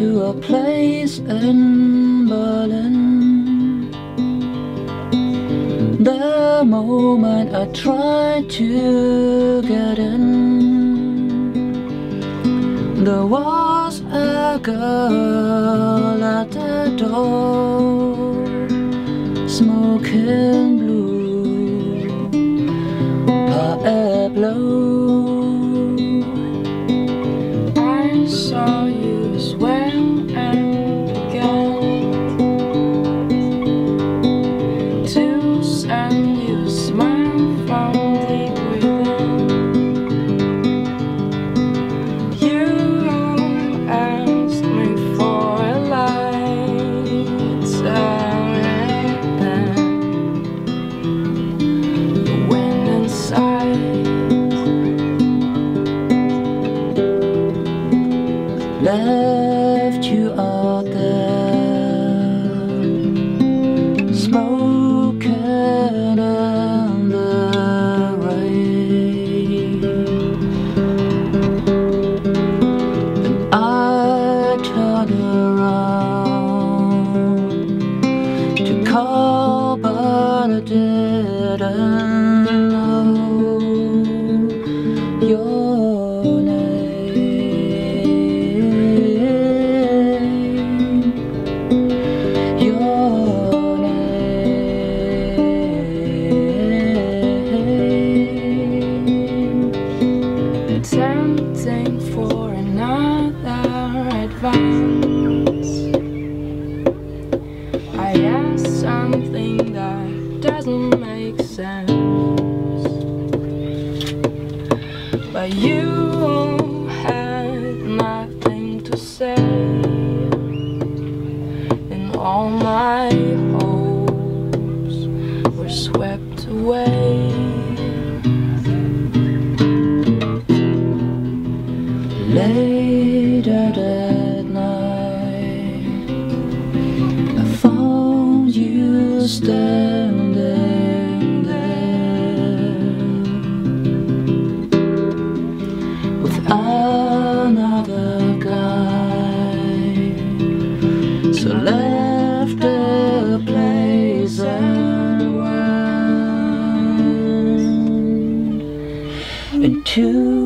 a place in Berlin. The moment I tried to get in, there was a girl at the door, smoking blue, her air left you out there. Smoking in the rain. And I turned around to call but I didn't something that doesn't make sense. But you had nothing to say, and all my hopes were swept away. Standing there with another guy. So left the place and went into